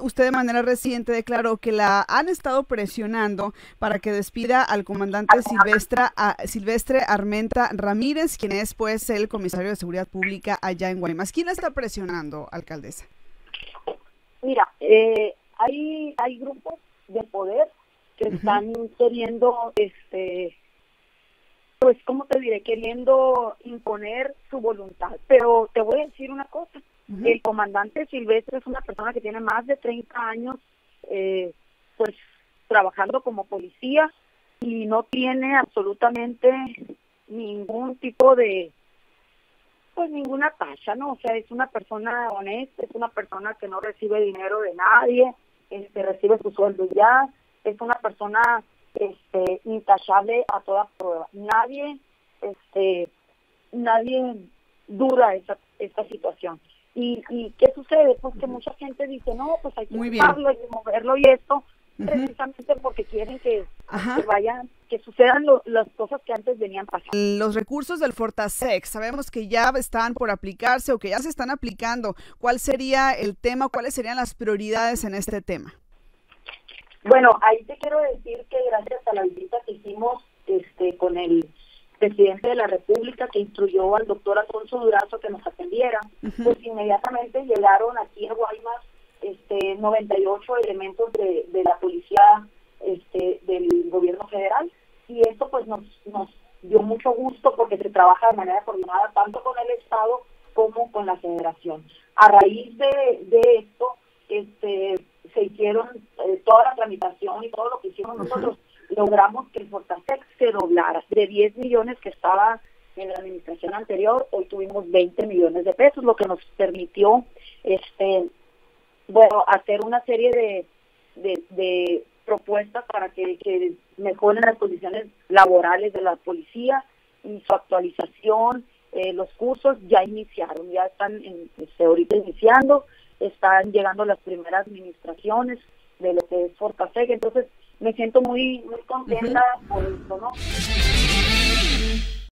usted de manera reciente declaró que la han estado presionando para que despida al comandante Silvestre, Silvestre Armenta Ramírez, quien es pues el comisario de Seguridad Pública allá en Guaymas. ¿Quién la está presionando, alcaldesa? Mira, eh, hay, hay grupos de poder que están queriendo, este, pues, ¿cómo te diré? Queriendo imponer su voluntad. Pero te voy a decir una cosa. El comandante Silvestre es una persona que tiene más de 30 años, eh, pues, trabajando como policía y no tiene absolutamente ningún tipo de, pues ninguna tasa, ¿no? O sea, es una persona honesta, es una persona que no recibe dinero de nadie, este, recibe su sueldo ya, es una persona este, intachable a toda prueba. Nadie, este, nadie duda esa, esta situación. ¿Y, ¿Y qué sucede? Pues que mucha gente dice, no, pues hay que moverlo, hay que moverlo y esto, precisamente porque quieren que, vayan, que sucedan las cosas que antes venían pasando. Los recursos del Fortasec, sabemos que ya están por aplicarse o que ya se están aplicando. ¿Cuál sería el tema, cuáles serían las prioridades en este tema? Bueno, ahí te quiero decir que gracias a la visita que hicimos este, con el presidente de la República que instruyó al doctor Alfonso Durazo que nos atendiera, pues inmediatamente llegaron aquí a Guaymas este, 98 elementos de, de la policía este, del gobierno federal y esto pues nos, nos dio mucho gusto porque se trabaja de manera coordinada tanto con el Estado como con la Federación. A raíz de, de esto este, se hicieron eh, toda la tramitación y todo lo que hicimos nosotros, logramos que el Fortasec se doblara de 10 millones que estaba en la administración anterior, hoy tuvimos 20 millones de pesos, lo que nos permitió este bueno, hacer una serie de, de, propuestas para que, que, mejoren las condiciones laborales de la policía su actualización. Eh, los cursos ya iniciaron, ya están en, este, ahorita iniciando, están llegando las primeras administraciones de lo que es Fortaseg, entonces me siento muy muy contenta por esto, ¿no?